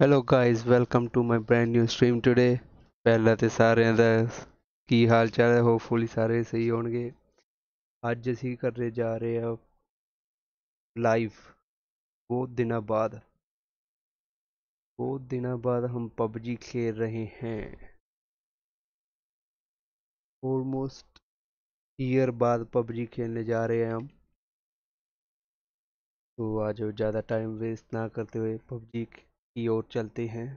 hello guys welcome to my brand new stream today ਪਹਿਲਾਂ ਤੇ ਸਾਰਿਆਂ ਦਾ ਕੀ ਹਾਲ ਚਾਲ ਹੈ ਹੋਪਫੁਲੀ ਸਾਰੇ ਸਹੀ ਹੋਣਗੇ ਅੱਜ ਅਸੀਂ ਕਰਨੇ ਜਾ ਰਹੇ ਹਾਂ ਲਾਈਵ बहुत दिनों बाद बहुत दिनों बाद हम पबजी खेल रहे हैं ऑलमोस्ट ईयर बाद पबजी खेलने जा रहे हैं हम तो आज ज़्यादा टाइम वेस्ट ना करते हुए पबजी की ओर चलते हैं।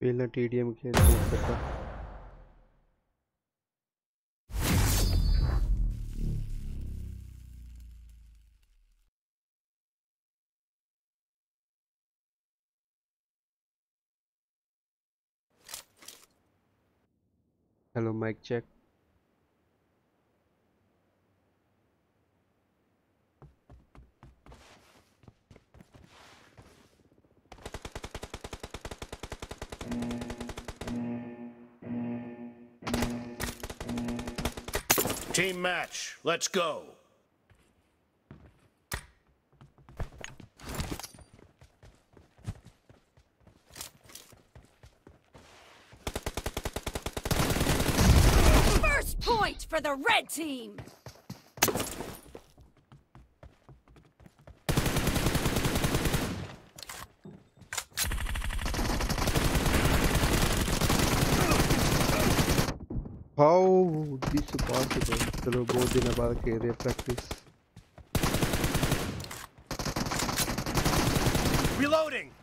पहला T D M Hello, mic check. Team match, let's go. First point for the red team! How this possible? चलो बहुत दिन बाद खेल रहे प्रैक्टिस Reloading.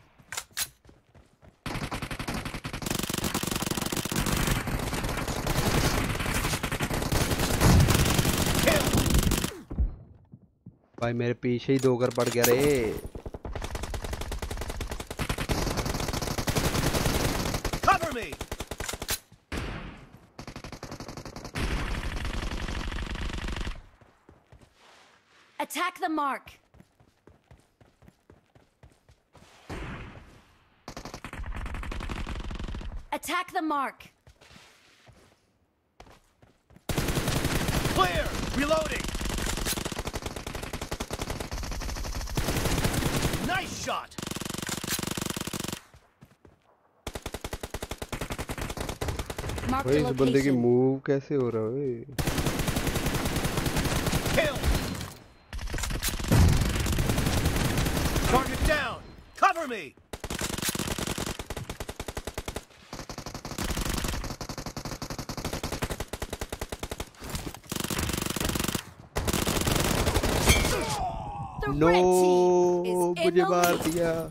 भाई मेरे पीछे ही दो घर पड़ गया रे Attack the mark! Attack the mark! Clear. Reloading. Shot. भाई the इस बंदे की. मूव कैसे हो रहा है Target down. Cover me. The मुझे मार दिया।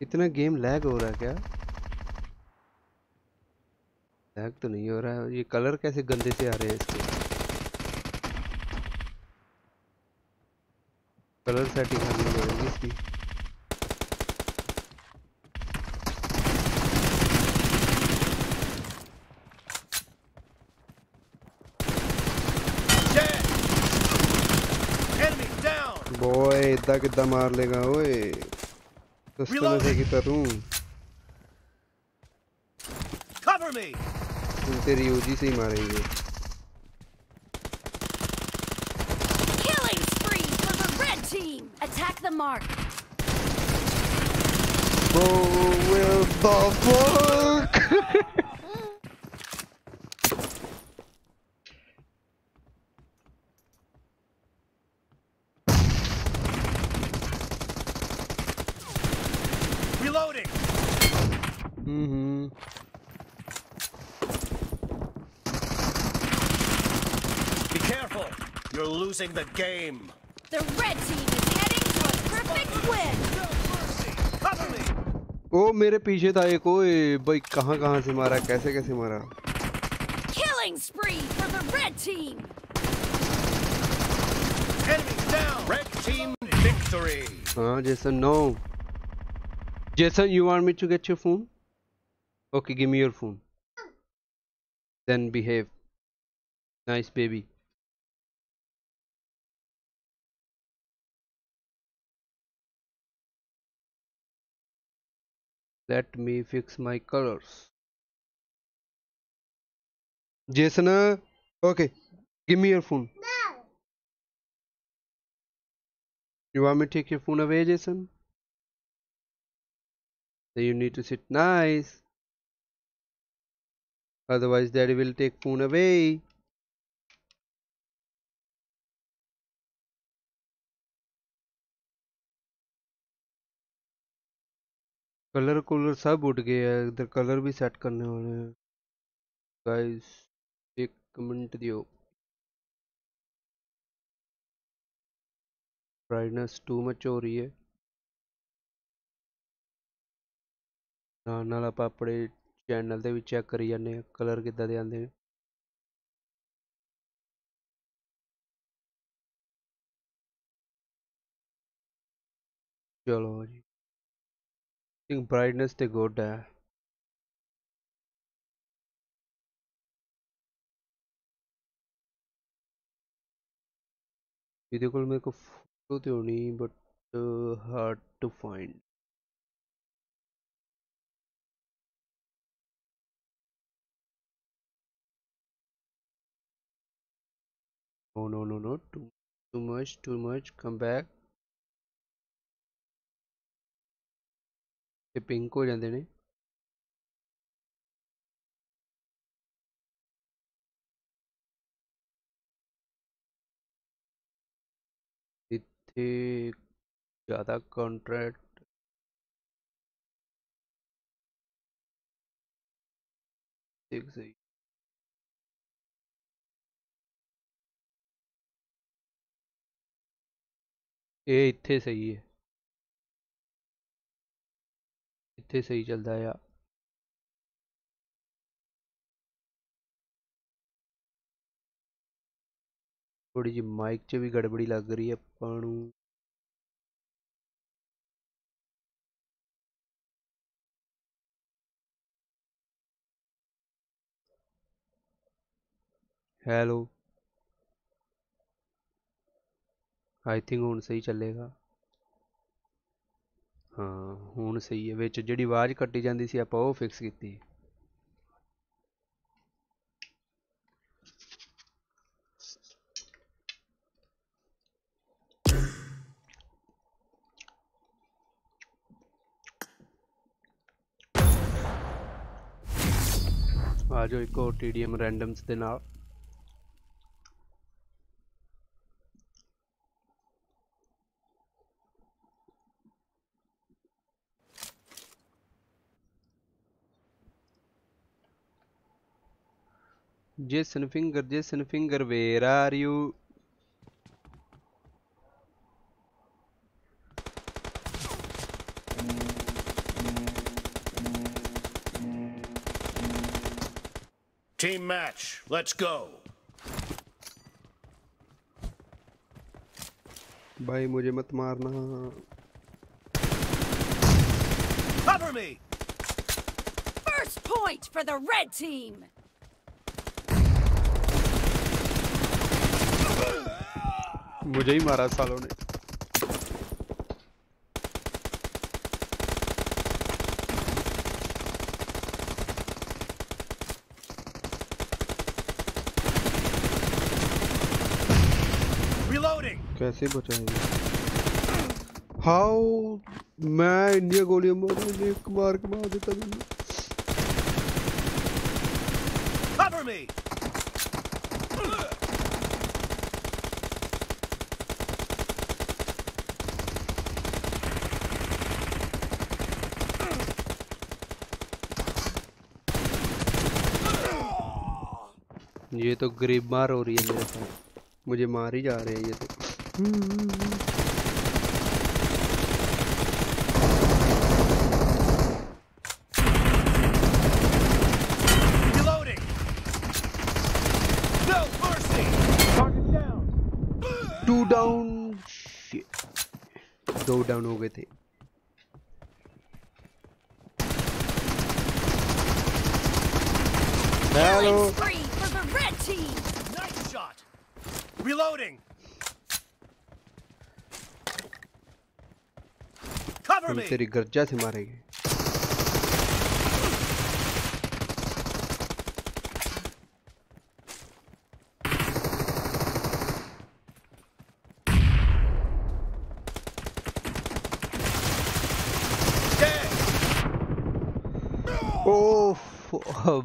इतना गेम लैग हो रहा है क्या? लैग तो नहीं हो रहा है। ये कलर कैसे गंदे से आ रहे हैं इसके? कलर सेटिंग करनी पड़ेगी इसकी। इतना कितना मार लेगा ओए सस्ते में से की तरूं. तुम यूजी से ही मारेंगे! Attack the mark! Bro, what the fuck? losing the game. The red team is heading to a perfect win! No mercy. Cover me. ओ मेरे पीछे था एक ओए भाई कहाँ कहाँ से मारा कैसे कैसे मारा Killing spree for the red team! Enemy down. Red team victory. हाँ Jason no Jason you want me to get your phone okay give me your phone then behave nice baby let me fix my colors. Jason uh, okay give me your phone. You want me to take your phone away jason? Then you need to sit nice. Otherwise daddy will take phone away colour cooler सब उठ गए हैं इधर colour भी set करने वाले हैं guys एक मिनट दियो ब्राइटनेस टू मच हो रही है ਨਾਲ ਨਾਲ ਆਪਾਂ ਆਪਣੇ ਚੈਨਲ ਤੇ ਵੀ ਚੈੱਕ ਕਰੀ ਜਾਂਦੇ ਆ ਕਲਰ ਕਿੱਦਾਂ ਦੇ ਆਉਂਦੇ ਨੇ ਚਲੋ ਜੀ think brightness they go there. Video could make a photo theory but uh, hard to find. No no no no too, too much too much. Come back. ਇਹ ਪਿੰਕ ਹੋ ਜਾਂਦੇ ਨੇ ਇੱਥੇ ਜ਼ਿਆਦਾ ਕੰਟਰੈਕਟ ਦੇਖ ਸਹੀ ਇਹ ਇੱਥੇ ਸਹੀ ਹੈ ਇੱਥੇ ਸਹੀ ਚੱਲਦਾ ਆ ਥੋੜੀ ਜਿਹੀ ਮਾਈਕ 'ਚ ਵੀ ਗੜਬੜੀ ਲੱਗ ਰਹੀ ਹੈ ਆਪਾਂ ਨੂੰ ਹੈਲੋ ਆਈ ਥਿੰਕ ਹੁਣ ਸਹੀ ਚੱਲੇਗਾ ਹਾਂ, ਹੁਣ ਸਹੀ ਹੈ, ਵਿੱਚ ਜਿਹੜੀ ਆਵਾਜ਼ ਕੱਟੀ ਜਾਂਦੀ ਸੀ ਆਪਾਂ ਉਹ ਫਿਕਸ ਕੀਤੀ। ਆ ਜਾਓ ਇੱਕ ਹੋਰ TDM ਰੈਂਡਮਸ ਦੇ ਨਾਲ। Jason Finger, Jason Finger, where are you? Team match. Let's go. भाई मुझे मत मारना Cover me. First point for the red team. मुझे ही मारा सालों ने। कैसे बचाएँगे? हाउ मैं इंडिया गोलियाँ मार एक मार के मार देता मैंने Cover me. ये तो गरीब मार हो रही है मेरे साथ। मुझे मार ही जा रहे हैं ये तो. टू डाउन दो डाउन हो गए थे। हेलो हम तेरी गर्जा से मारेंगे।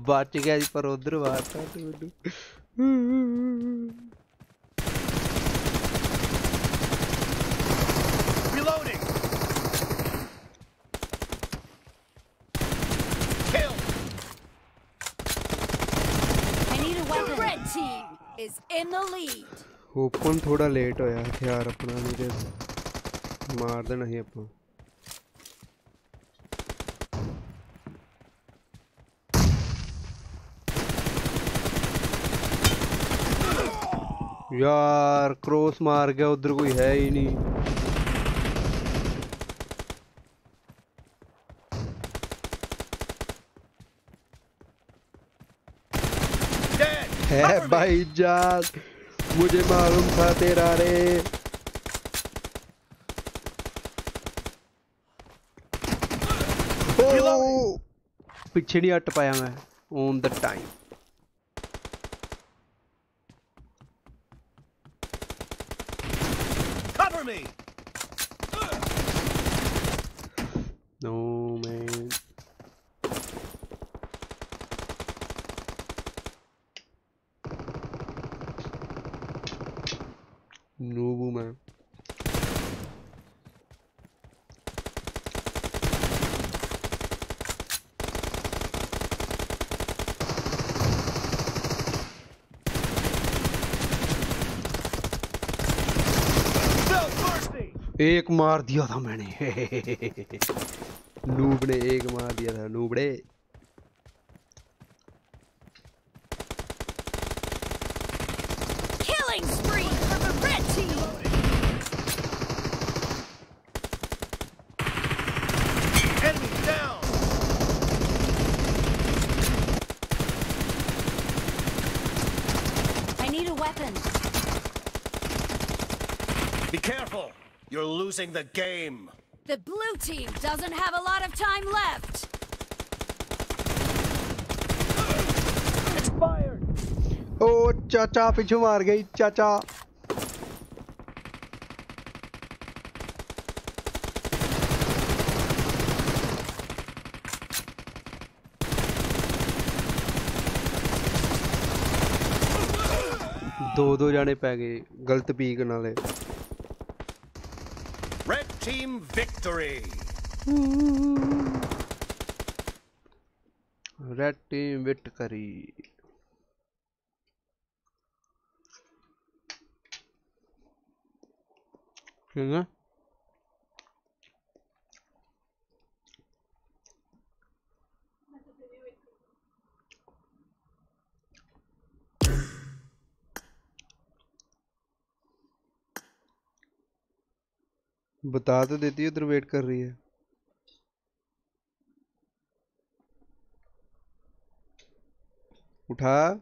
बच गया जी पर उधर बात है तो in the lead. ओपन थोड़ा लेट होया हथियार अपना नहीं मार देना ही अपन यार क्रॉस मार गया, उधर कोई है ही नहीं है भाई जान मुझे मालूम था तेरा रे। पीछे नहीं हट पाया मैं। On the time Cover me. No man नूबू मैं No mercy. एक मार दिया था मैंने। नूब ने एक मार दिया था नूबड़े Killing spree for the red team. Enemy down. I need a weapon. Be careful. You're losing the game. The blue team doesn't have a lot of time left. Expired. Oh, चाचा पीछे मार गई चाचा. दो दो जाने पै गए गलत पीक नाले team victory. Red team victory. Kyllä. बता तो देती है उधर वेट कर रही है। उठा।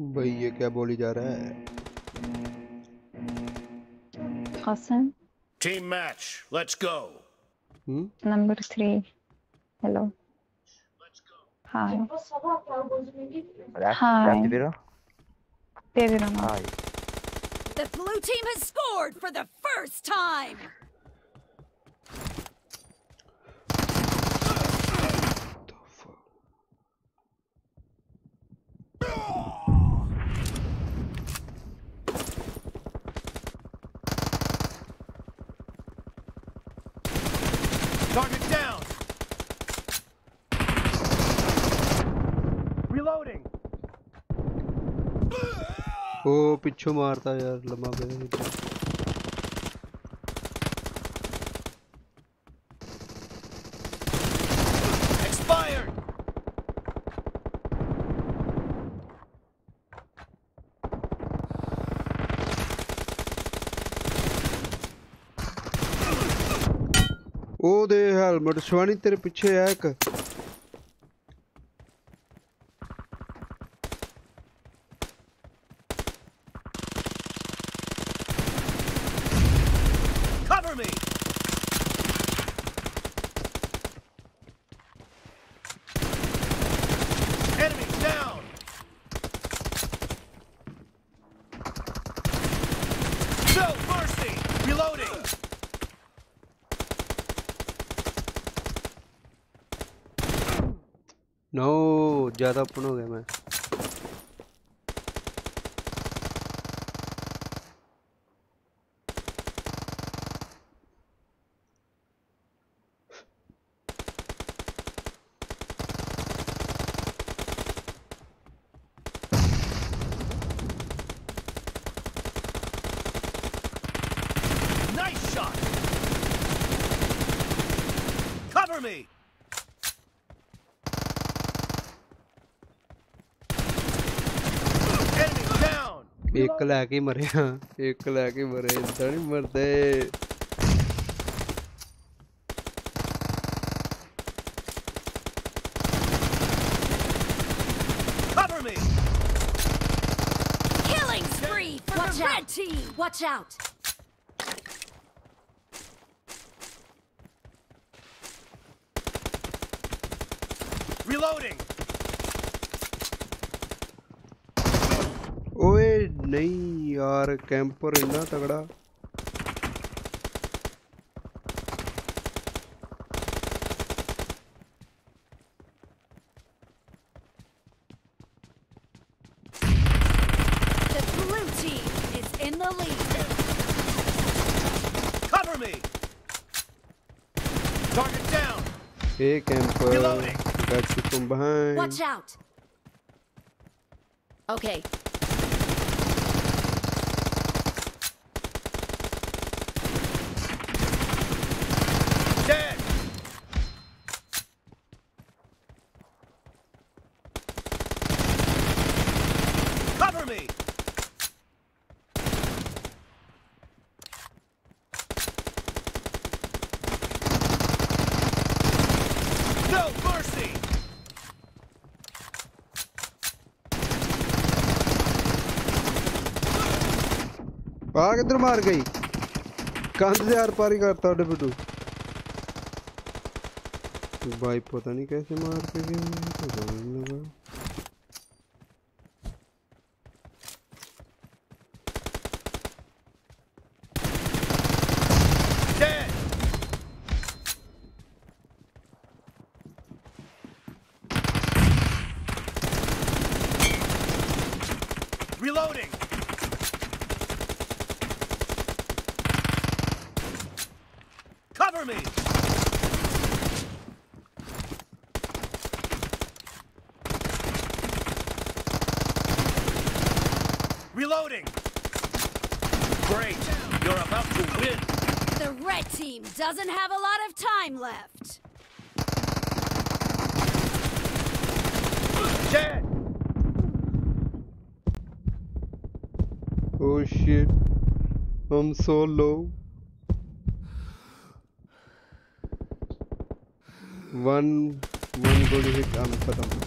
भाई ये क्या बोली जा रहा है Hassan, Team match. Let's go. Hmm number three. Hello. Hi. Hi. Rapidero? दे दे रहा हूँ Hi. The blue team has scored for the first time. ਉਹ ਪਿੱਛੋਂ ਮਾਰਦਾ ਯਾਰ ਲੰਮਾ ਪਿਆ Expired! ਉਹਦੇ ਹੈਲਮਟ ਸਵਾਣੀ ਤੇਰੇ ਪਿੱਛੇ ਆ ਇੱਕ ज़्यादा ओपन हो गया मैं। ਇੱਕ ਲੈ ਕੇ ਮਰਿਆ ਇੱਕ ਲੈ ਕੇ ਮਰੇ ਇਦਾਂ ਨਹੀਂ ਮਰਦੇ Cover me! Killing spree for Watch the out. red team. Watch out! नहीं यार कैंपर इतना तगड़ा Hey, camper. Got you from behind. Watch out. Okay, ਆ ਕਿੱਧਰ ਮਾਰ ਗਈ ਕੰਧ ਦੇ ਆਰ ਪਾਰ ਹੀ ਕਰਤਾ ਉਹਦੇ ਬਿੱਟੂ भाई पता नहीं कैसे मार के गया मुझे तो समझ नहीं लगा doesn't have a lot of time left. Shit! Oh shit. I'm so low. One, one good hit, I'm khatam.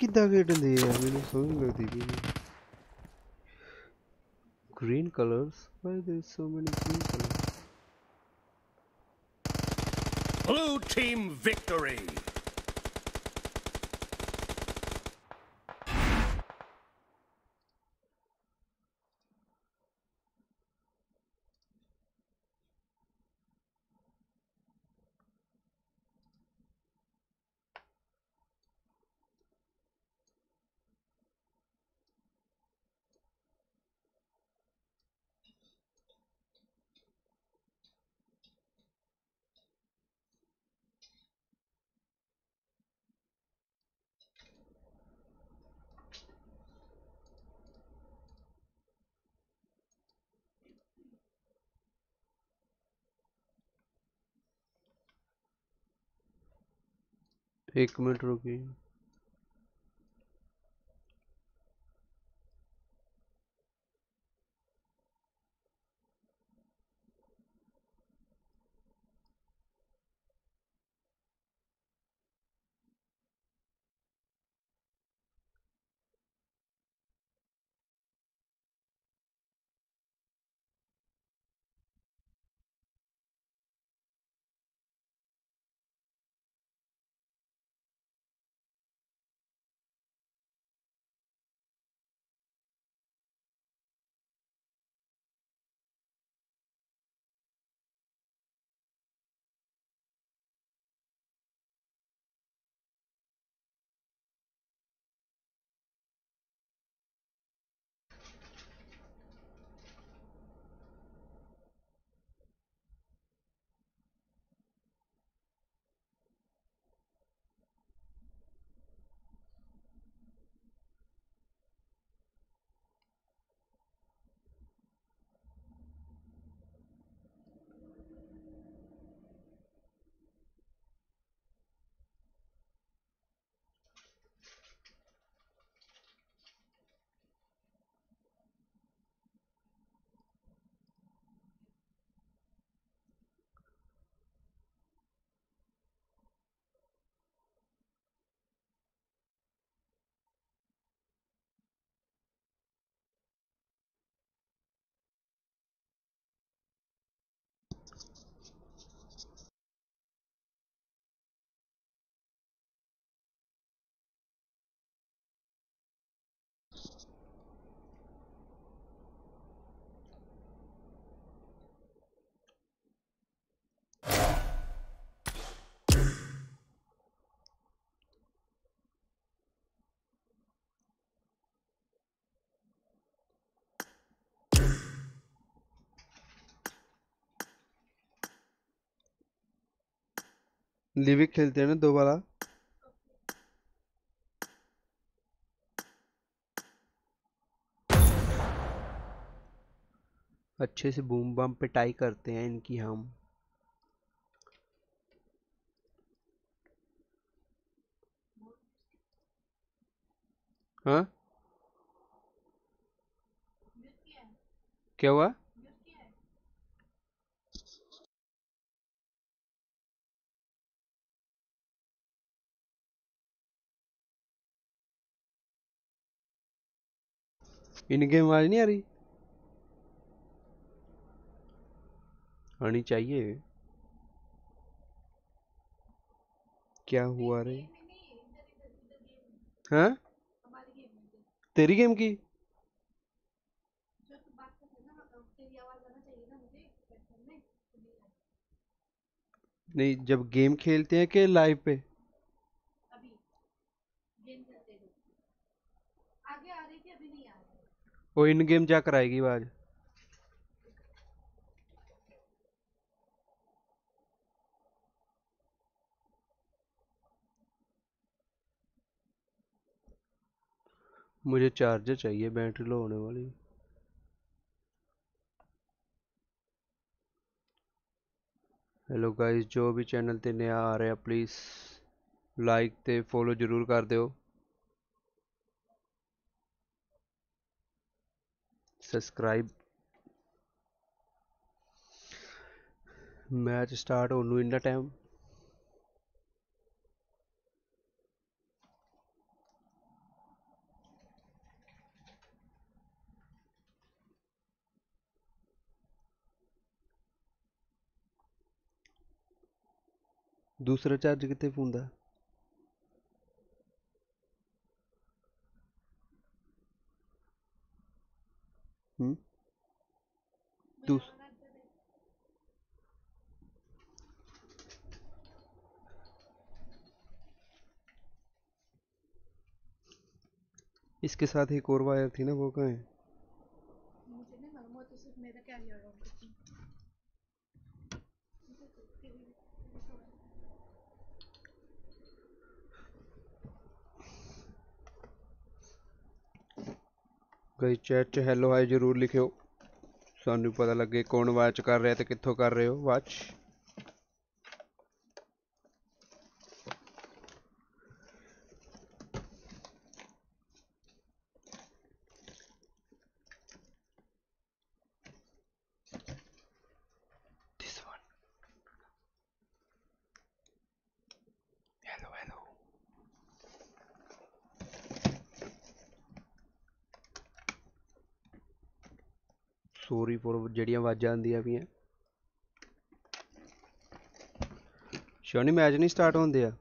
ਕਿੱਦਾਂ ਖੇਡਦੇ ਆ ਮੈਨੂੰ ਸਮਝ ਨਹੀਂ ਲੱਗਦੀ ਵੀ green colors why there so many green colors Blue team victory! एक मिनट रुकिए। लिविक खेलते हैं ना दो वाला अच्छे से बूम बम पिटाई करते हैं इनकी हम। हाँ? क्या हुआ? इन गेम आवाज़ नहीं आ रही? आनी चाहिए। क्या हुआ रे? हाँ? तेरी गेम की? नहीं, जब गेम खेलते हैं कि लाइव पे? वो इन गेम जा कराएगी आज मुझे चार्जर चाहिए बैटरी लो होने वाली। हेलो गाइस जो भी चैनल पर नया आ रहा प्लीज़ लाइक तो फॉलो ज़रूर कर दो सब्सक्राइब मैच स्टार्ट ओनू इन टाइम दूसरा चार्ज कितने फ़ोन हम्म। इसके साथ एक और वायर थी ना वो कहें ਗਾਇਸ ਚੈਟ 'ਚ ਹੈਲੋ ਹਾਏ ਜਰੂਰ ਲਿਖਿਓ। ਸਾਨੂੰ ਪਤਾ ਲੱਗੇ ਕੌਣ ਵਾਚ ਕਰ ਰਿਹਾ ਅਤੇ ਕਿੱਥੋਂ ਕਰ ਰਹੇ ਹੋ ਵਾਚ ਜਿਹੜੀਆਂ ਆਵਾਜ਼ਾਂ ਆਉਂਦੀਆਂ ਪਈਆਂ ਸ਼ੋਨੀ ਮੈਚ ਨਹੀਂ ਸਟਾਰਟ ਹੁੰਦੇ ਆ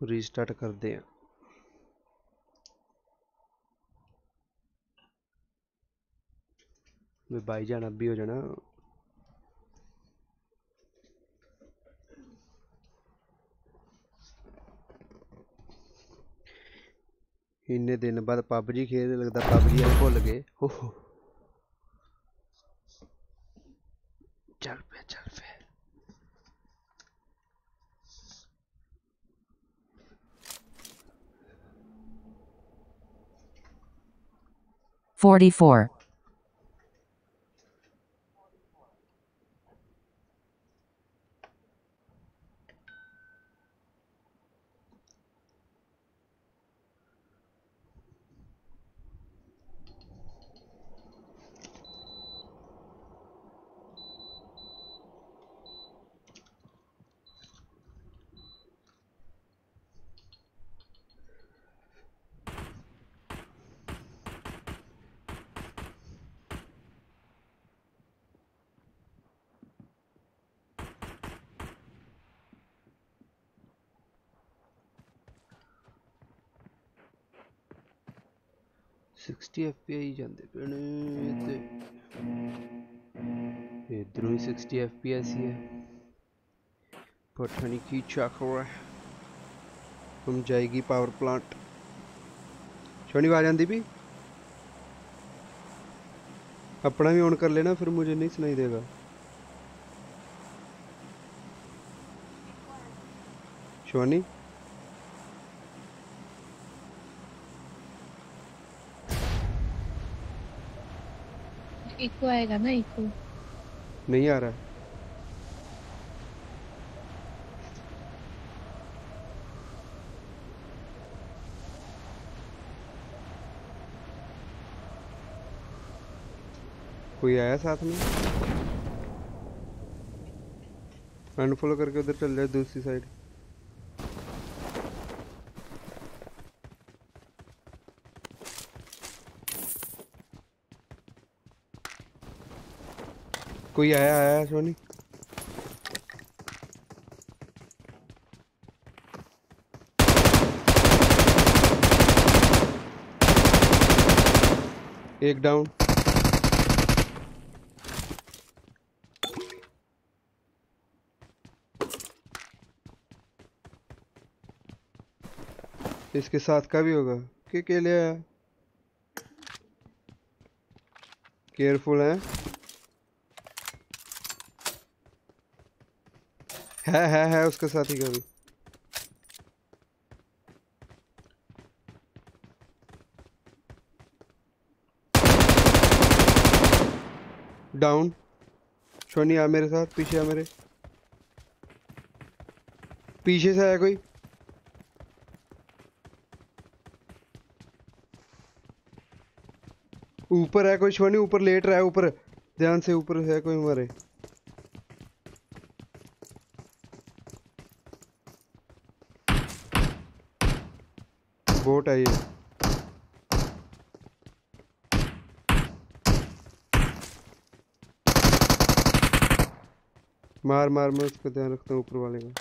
ਰੀਸਟਾਰਟ ਕਰਦੇ ਆ ਵੀ ਬਾਈ ਜਾਨ ਅੱਬੀ ਹੋ ਜਾਣਾ इन्ने दिन बाद पबजी खेल लगता पबजी अस भुल गए ओहो चल पे चल पे। Forty-four. 60 एफपीआई ही जानते पेने ते ये दूसरी 60 एफपीएस ही। है पठानी की चाक हो रहा है। हम जाएगी पावर प्लांट छोड़ी बार जानती भी? अपना भी ऑन कर लेना, फिर मुझे नहीं सुनाई देगा। छोड़नी इको आएगा ना, इको। नहीं आ रहा कोई आया साथ में? अनफॉलो करके उधर चल जाए दूसरी साइड कोई आया आया सोनी? एक डाउन इसके साथ का भी होगा? के के ले आया? केयरफुल है? है है है, उसके साथ ही कभी डाउन शोनी आ मेरे साथ, पीछे आ मेरे। पीछे से आया कोई? ऊपर है कोई शोनी ऊपर लेट रहा है, ऊपर। ध्यान से ऊपर है कोई हमारे बोट है ये। मार मार, मैं उसका ध्यान रखता हूँ ऊपर वाले का।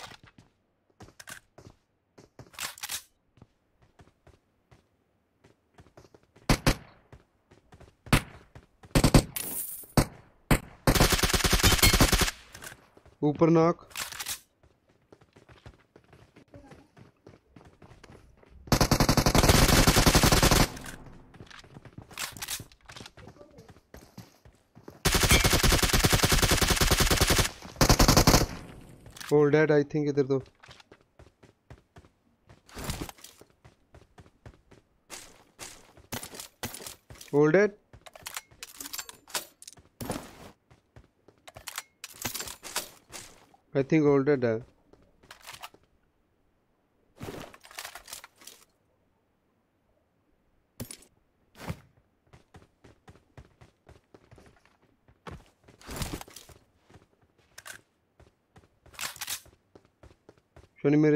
ऊपर नाक। डेड आई थिंक इधर तो old dead I think old dead है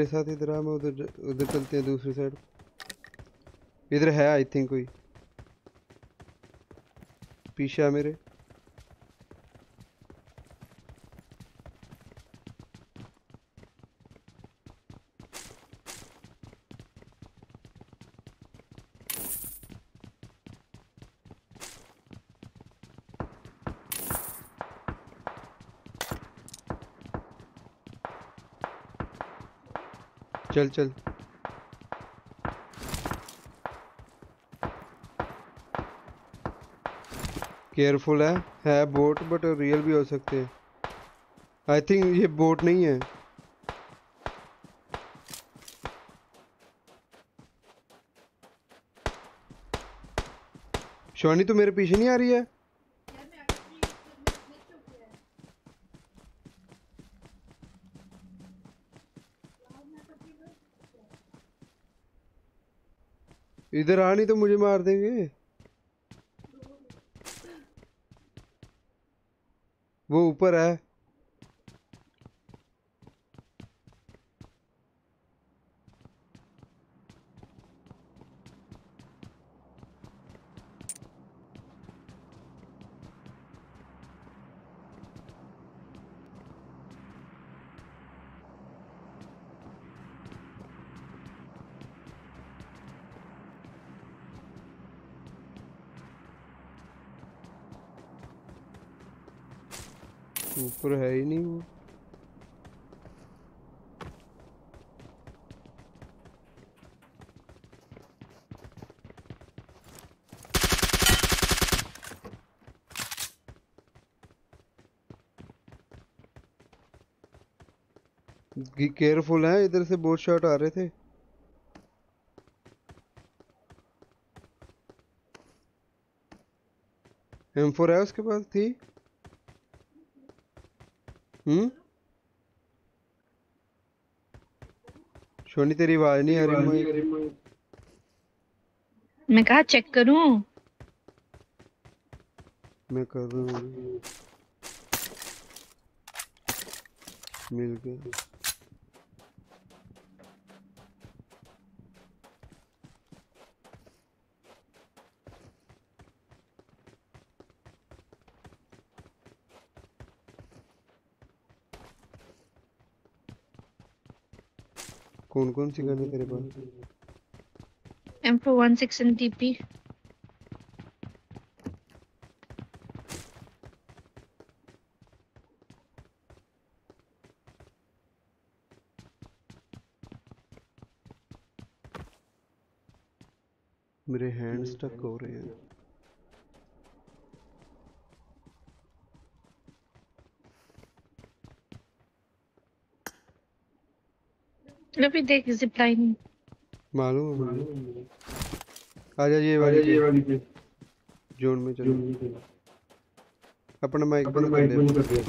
साथ इधर आ, मैं उधर उधर चलते हैं दूसरी साइड इधर है आई थिंक कोई। पीछे मेरे। चल चल। केयरफुल है है बोट बट रियल भी हो सकते हैं। आई थिंक ये बोट नहीं है। शिवानी तो मेरे पीछे नहीं आ रही है? इधर आ नहीं तो मुझे मार देंगे। वो ऊपर है ऊपर है ही नहीं वो केयरफुल है? इधर से बहुत शॉट आ रहे थे। एम फोर है उसके पास थी? हम्म? सोनी तेरी आवाज़ नहीं आ रही मैं कहा चेक करूँ? मैं कर रहा हूँ। मिल गया। कौन कौन सी गन है तेरे पास? एम फोर वन सिक्स एन टीपी मेरे हैंड स्टक हो रहे हैं। अभी देख जिप लाइन मालूम है मुझे। आ जा ये वाली ये वाली पे। जोन में चलो। अपना माइक बंद कर दे।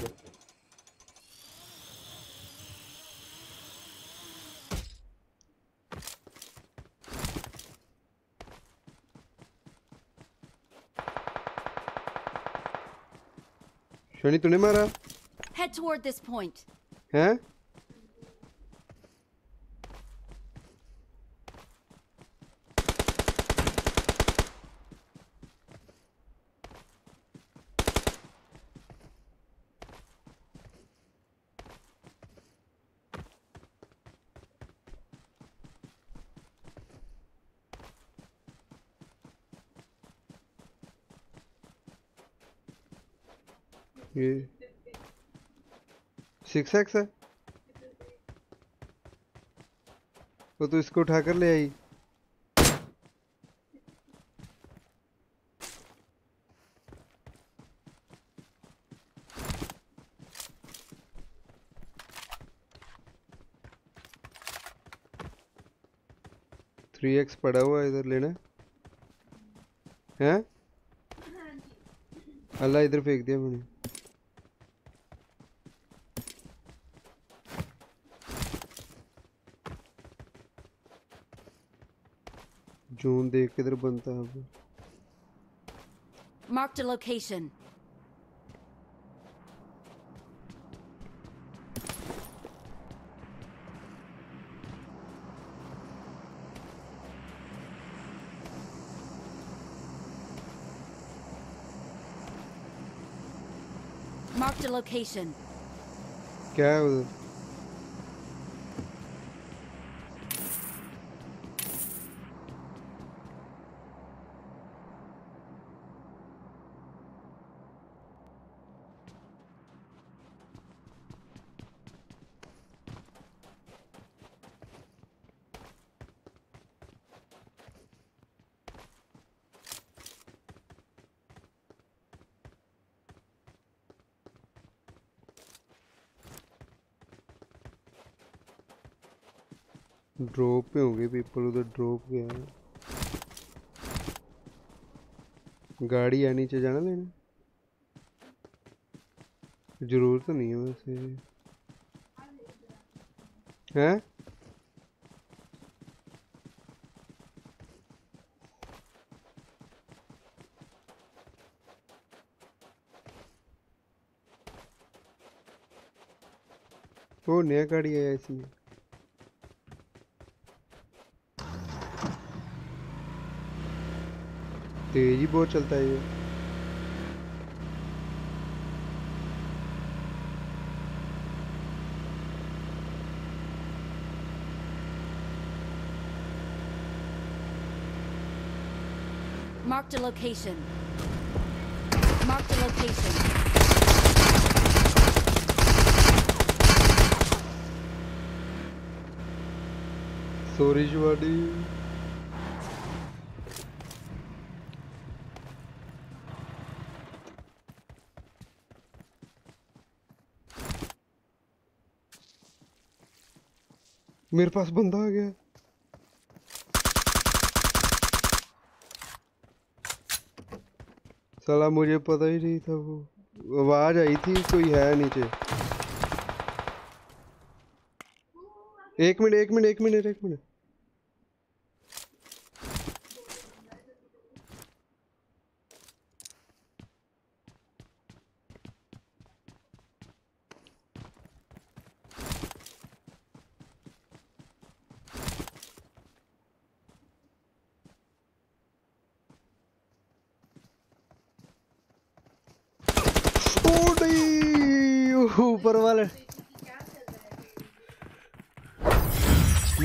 शनि तूने मारा? Head toward this point. हैं? ये सिक्स एक्स है? वो तो इसको उठा कर ले आई। थ्री एक्स पड़ा हुआ है इधर लेना। है? अल्लाह इधर फेंक दिया मैंने। जोन देख किधर बनता है अब। Marked a location. Marked a location. क्या है उधर? ड्रॉप पे होंगे पीपल उधर ड्रॉप गया है। गाड़ी है, नीचे जाना लेने? ज़रूरत तो नहीं है वैसे। हैं? वो नया गाड़ी आया इसमें तेज ही बहुत चलता है ये Marked a location. Marked a location. सोरिशवाड़ी मेरे पास बंदा आ गया। साला मुझे पता ही नहीं था वो। आवाज़ आई थी, कोई है नीचे। एक मिनट एक मिनट एक मिनट एक मिनट ओ नहीं ऊपर वाले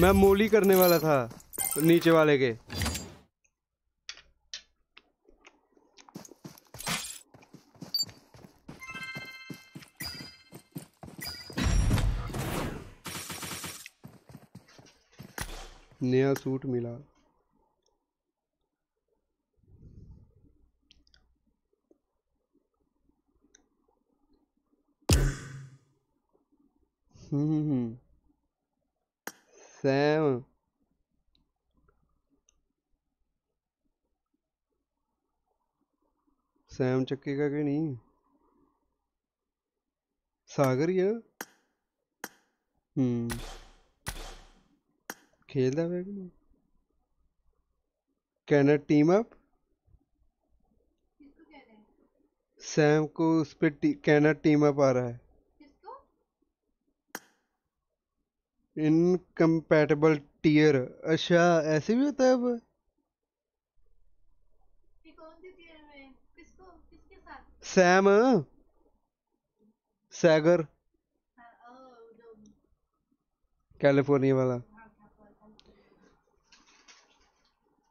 मैं मोली करने वाला था नीचे वाले के। नया सूट मिला। हम्म सैम सैम चक्केगा कि नहीं सागर ही है हम्म खेलता है कि नहीं कैन टीम अप सैम को उस पे कैन टीम अप आ रहा है इनकम्पैटिबल टीयर अच्छा ऐसे भी होता है अब? सैम सैगर। हाँ ओ जो कैलिफ़ोर्निया वाला। हाँ हाँ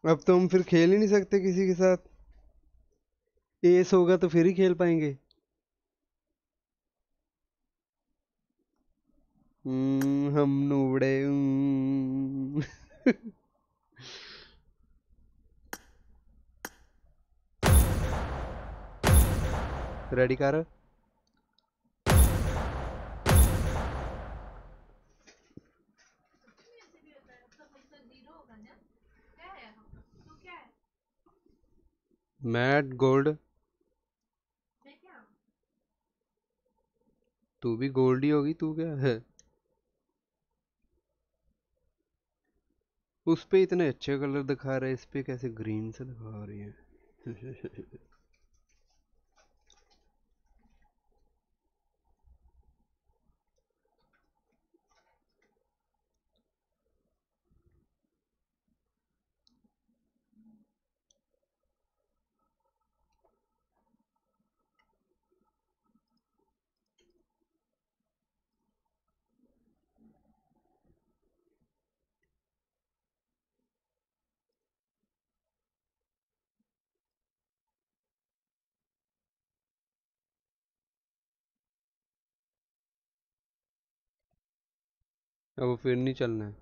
हाँ अब तो हम फिर खेल ही नहीं सकते किसी के साथ। एस होगा तो फिर ही खेल पाएँगे। हम नूबड़े। रेडी कर मैट गोल्ड तू भी गोल्ड ही होगी तू क्या है? उस पे इतने अच्छे कलर दिखा रहे इस पे कैसे ग्रीन से दिखा रही है। अब फिर नहीं चलना है।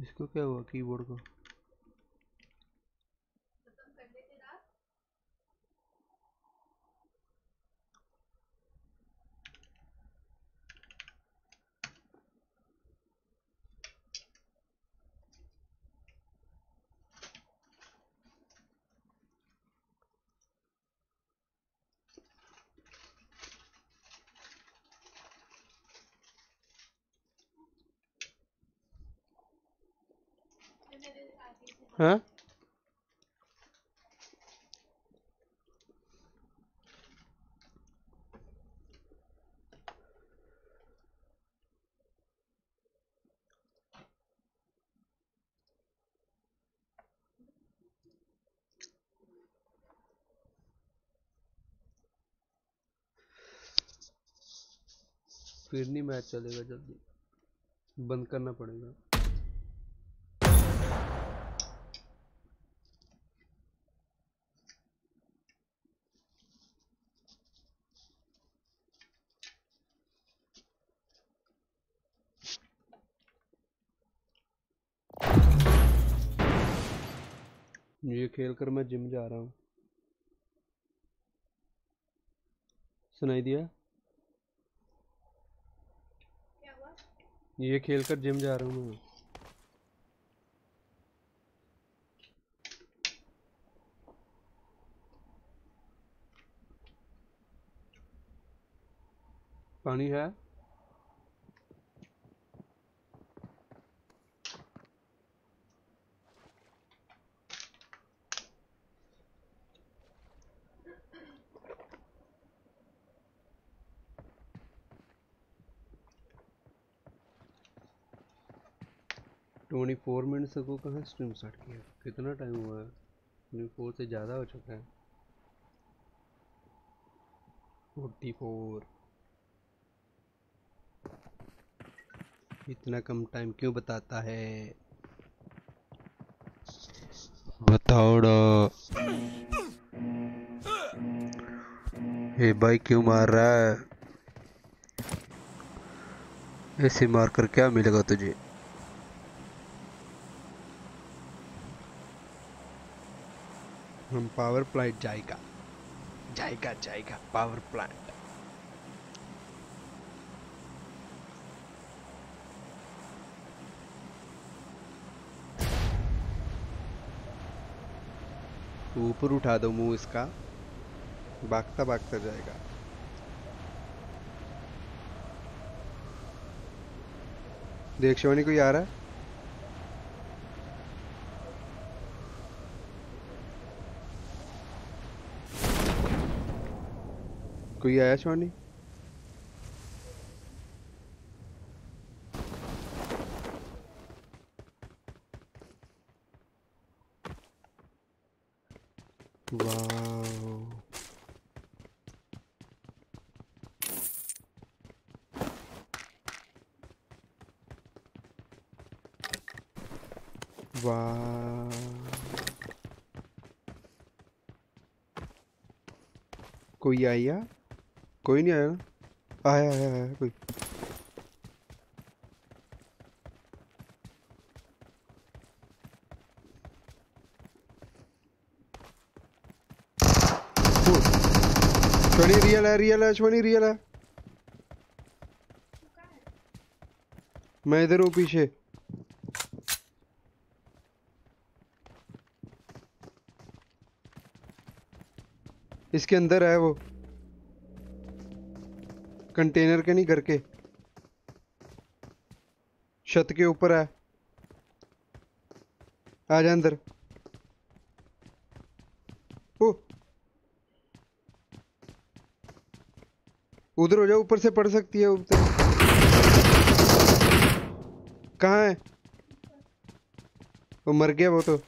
इसको क्या हुआ? कीबोर्ड को। फिर नहीं मैच चलेगा जल्दी। बंद करना पड़ेगा। ये खेल कर मैं जिम जा रहा हूँ। सुनाई दिया? ये खेल कर जिम जा रहा हूँ मैं। पानी है? ट्वेंटी फोर मिनट्स को कहाँ स्ट्रीम स्टार्ट किया? कितना टाइम हुआ? है ट्वेंटी फोर से ज़्यादा हो चुका है। Forty four. इतना कम टाइम क्यों बताता है? बताओ ये भाई, क्यों मार रहा है? ऐसे मार कर क्या मिलेगा तुझे? हम पावर प्लांट जाएगा। जाएगा जाएगा पावर प्लांट ऊपर उठा दो मुँह इसका। भागता भागता जाएगा। देख, शिवानी, कोई आ रहा है? कोई आया शिवानी कोई आया? कोई नहीं आया। ना आया आया आया कोई। ओ, शनि रियल है रियल है शनि रियल है। मैं इधर हूँ पीछे। इसके अंदर है वो। कंटेनर के नहीं, घर के। छत के ऊपर है। आ जा अंदर। ओ। उधर हो जा, ऊपर से पड़ सकती है, उधर। कहाँ है? वो मर गया वो तो।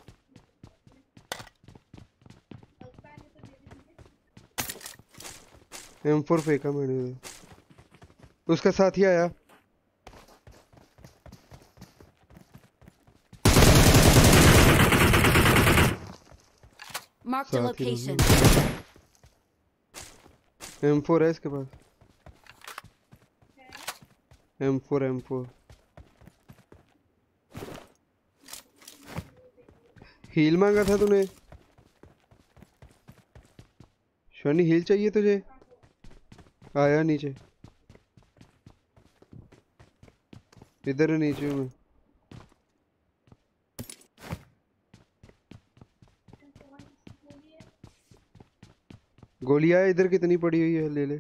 एम फोर फेंका मैंने। उसका साथी आया। Marked a location. M four है इसके पास। M four M four heal मांगा था तूने। शनि हील चाहिए तुझे? आया नीचे। इधर है नीचे मैं। गोलियाँ इधर कितनी पड़ी हुई है ले ले।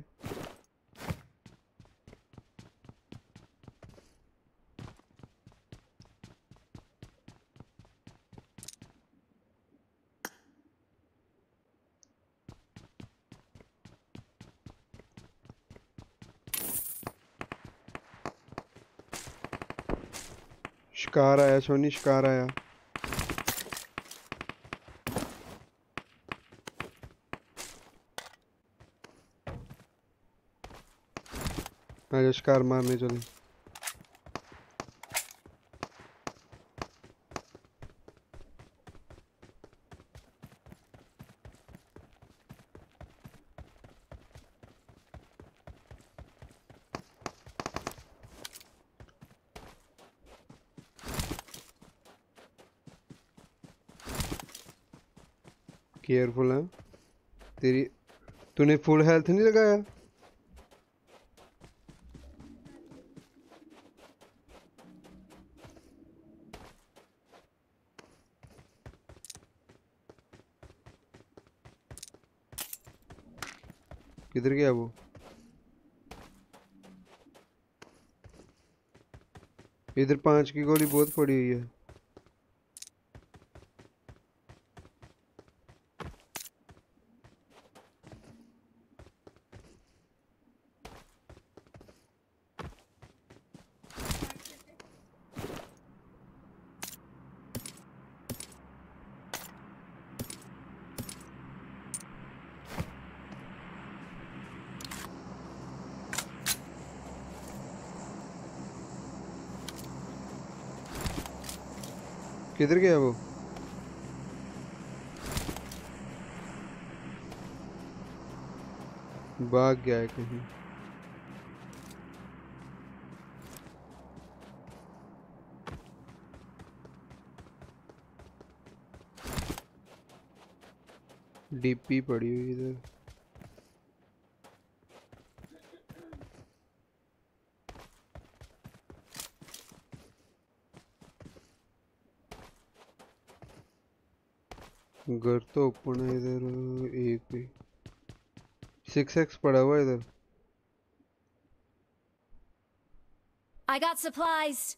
शिकार आया सोनी शिकार आया। शिकार मारने चले केयरफुल है तेरी तूने फुल हेल्थ नहीं लगाया? किधर गया वो? इधर पाँच की गोली बहुत पड़ी हुई है। किधर गया वो? भाग गया है कहीं। डीपी पड़ी हुई इधर। घर तो ओपन है इधर, एक भी सिक्स एक्स पड़ा हुआ है इधर I got supplies.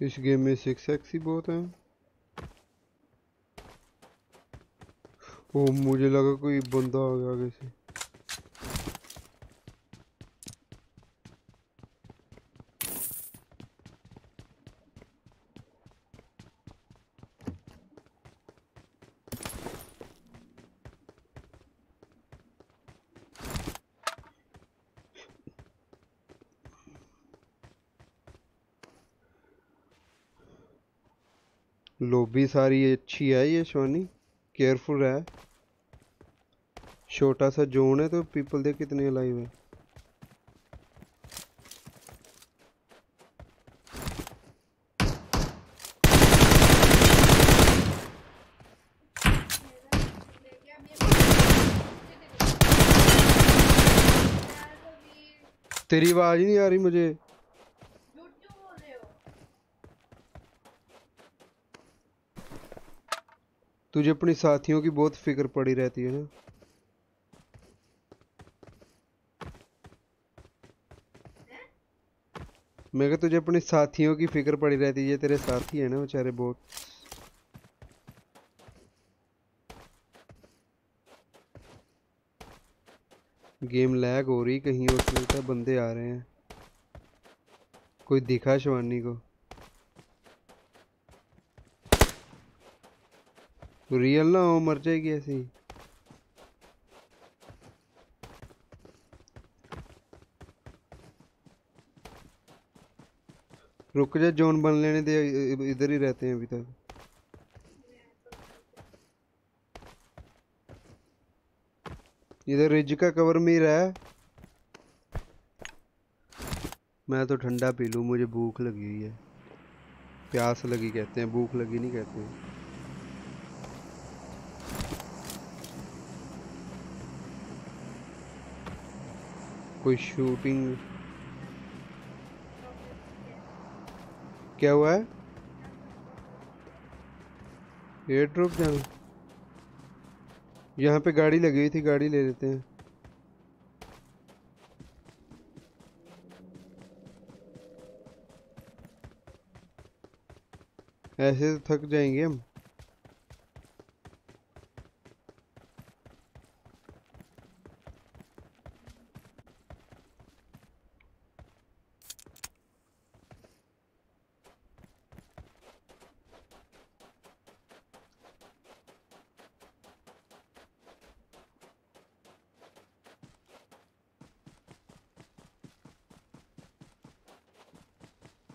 इस गेम में सिक्स एक्स ही बहुत है। ओ मुझे लगा कोई बंदा आ गया आगे से लॉबी सारी अच्छी है ये शवानी केयरफुल है छोटा सा जोन है तो पीपल देख कितने अलाइव है। तेरी आवाज़ ही नहीं आ रही मुझे। तुझे अपने साथियों की बहुत फ़िक्र पड़ी रहती है ना? मैं तुझे अपने साथियों की फ़िक्र पड़ी रहती है, ये तेरे साथी है ना बेचारे बहुत। गेम लैग हो रही कहीं लगता है बंदे आ रहे हैं। कोई दिखा शिवानी को? रियल ना हो, मर जाएगी ऐसे ही। रुक जा, जोन बन लेने दे, इधर ही रहते हैं अभी तक। इधर रिज का कवर में ही। रहा मैं तो ठंडा पी लूँ, मुझे भूख लगी हुई है। प्यास लगी, कहते हैं, भूख लगी नहीं, कहते हैं। कोई शूटिंग क्या हुआ है? एयर ड्रॉप जाना यहाँ पे गाड़ी लगी हुई थी, गाड़ी ले लेते हैं। ऐसे तो थक जाएँगे हम।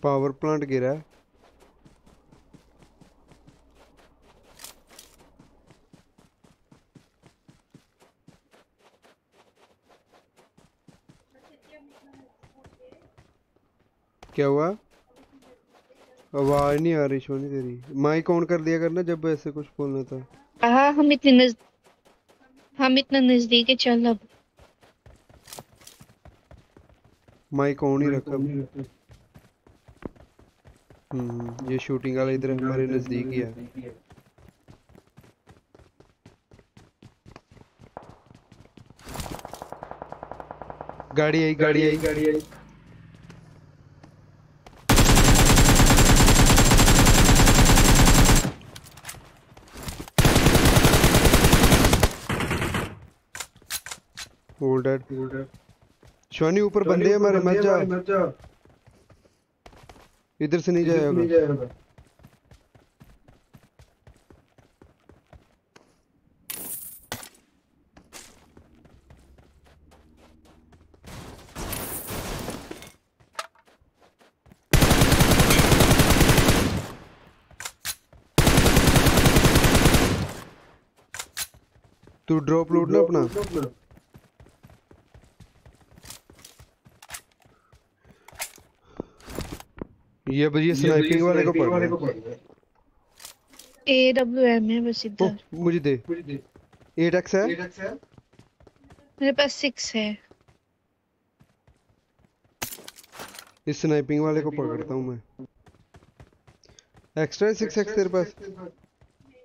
पावर प्लांट गिरा है। क्या हुआ? आवाज़ नहीं आ रही सोनी तेरी। माइक ऑन कर दिया करना जब ऐसे कुछ बोलना था। कहा हम इतने नज... हम इतना नज़दीक है चल अब। माइक ऑन ही रखा ये शूटिंग वाला इधर हमारे नज़दीक ही है। गाड़ी आई गाड़ी आई। गाड़ी आई ऊपर बंदे हैं हमारे मत जा इधर से नहीं जाएगा। तू ड्रॉप लोड ना अपना। ये अब ये स्नाइपिंग वाले को पड़ रहा है। ए डब्ल्यू एम है बस इधर। मुझे दे। एट एक्स है? मेरे पास सिक्स है। इस स्नाइपिंग वाले को पकड़ता हूँ मैं। एक्स्ट्रा सिक्स एक्स तेरे पास?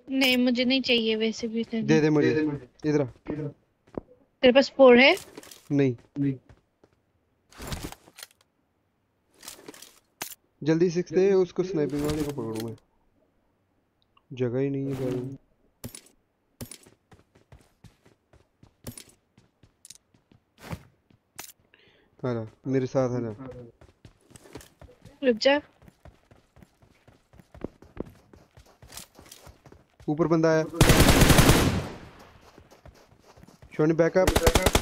नहीं मुझे नहीं चाहिए वैसे भी। दे दे मुझे। इधर तेरे पास फोर है? नहीं, नहीं। जल्दी सिक्स दे उसको स्नाइपिंग वाले को पकड़ू मैं। जगह ही नहीं है गाड़ी में। आ मेरे साथ आ जा रुक जा। ऊपर बंदा आया। शोनी बैकअप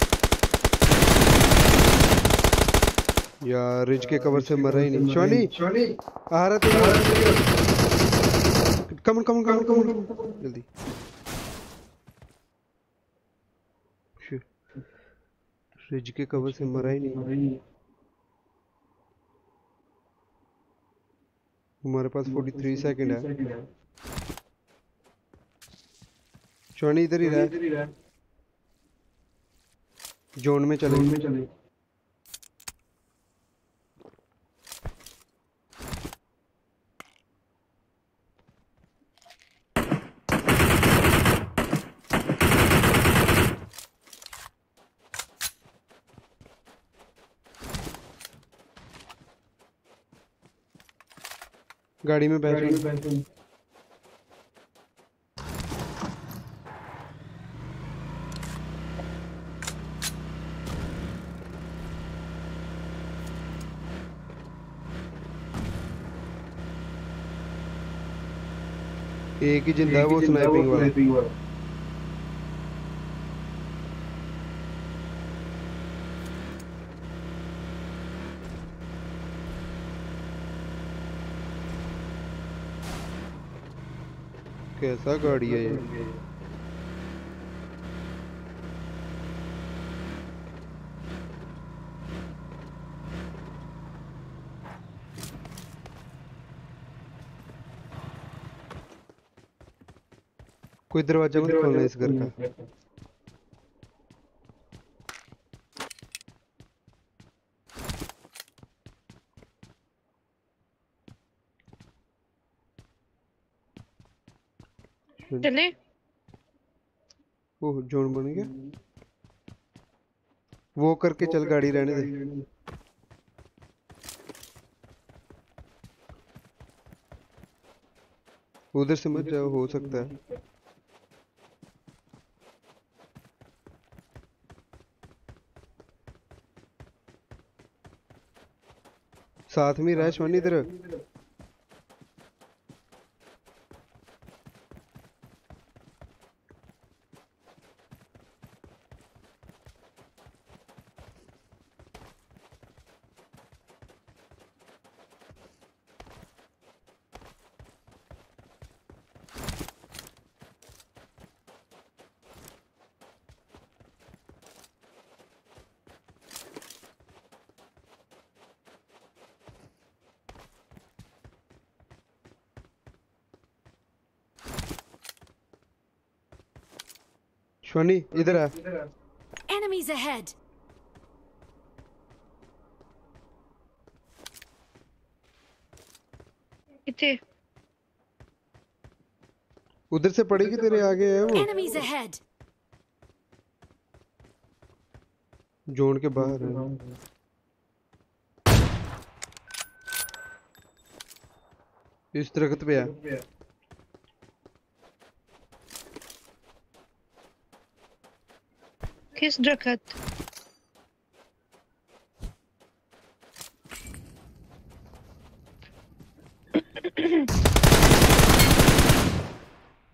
यार रिज के कवर से मरा ही नहीं। शोनी आ रहा तो कम कम कम कम जल्दी। रिज के कवर से मरा ही नहीं। हमारे पास 43 सेकंड है। शोनी इधर ही रहा। जोन में चले। गाड़ी में बैठ एक ही ज़िंदा है वो स्नाइपिंग वाला। कैसा गाड़ी है ये? कोई दरवाज़ा कुछ खोलना इस घर का? चले। ओह जोन बन गया। वो करके चल गाड़ी रहने दे। उधर से मत जाओ हो सकता है। साथ में रह शवानी इधर। शवानी इधर आ। Enemies ahead! कितने उधर से पड़ेगी तेरे आगे है वो? Enemies ahead! जोन के बाहर है। इस दरख्त पे है किस दरख्त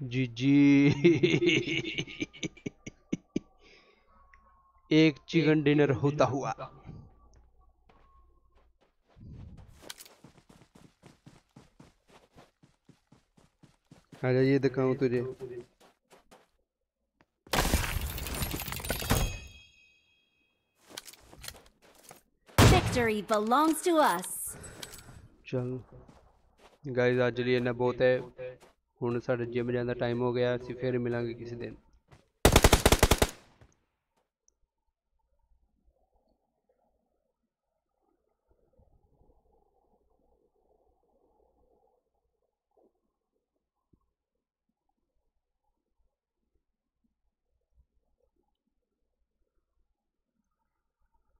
जी जी एक चिकन डिनर होता हुआ। आजा ये दिखाऊँ तुझे। Victory belongs to us! ਚਲ ਗਾਇਜ਼ ਅੱਜ ਲਈ ਇੰਨਾ ਬਹੁਤ ਹੈ ਹੁਣ ਸਾਡੇ ਜਿਮ ਜਾਣ ਦਾ ਟਾਈਮ ਹੋ ਗਿਆ ਅਸੀਂ ਫਿਰ ਮਿਲਾਂਗੇ ਕਿਸੇ ਦਿਨ